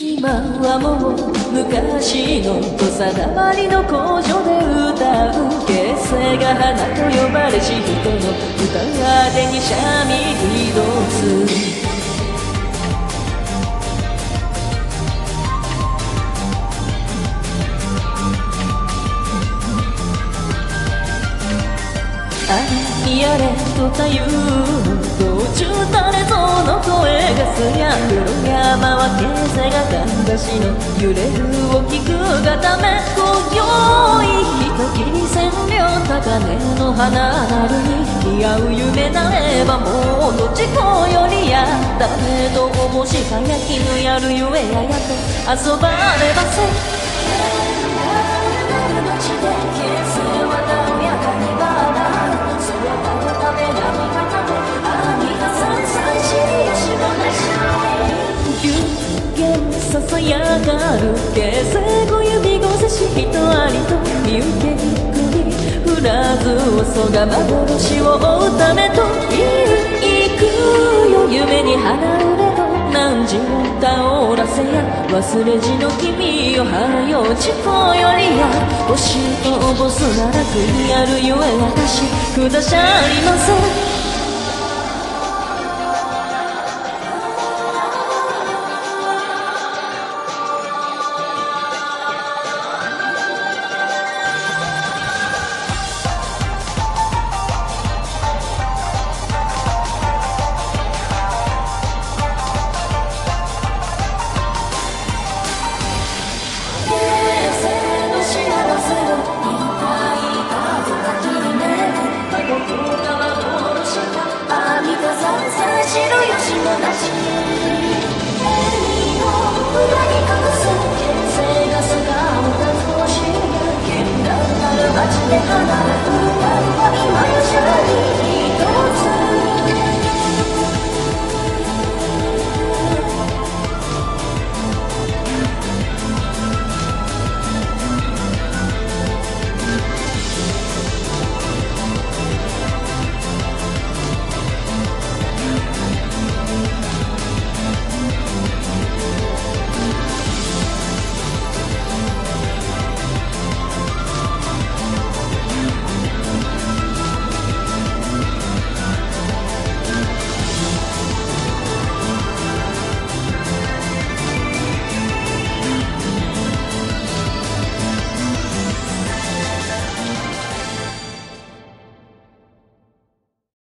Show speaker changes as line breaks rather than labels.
今はもう昔の土佐だりの工場で歌う形成が花と呼ばれし人の歌が手にシャミ一つあれやれとたいう道中誰ぞの声がすや黒山は形勢がかんだしの揺れるを聞くがため今宵一切に千両高嶺の花なるに似合う夢なればもうどっちこよりやだめどもし輝きのやるゆえややと遊ばれませんそが幻を追うためと。い行くよ夢に離れれど何時も倒らせや。忘れじの君よはよ地方よりや。星とボスなら国あるゆえ私。くだしゃりませ。ん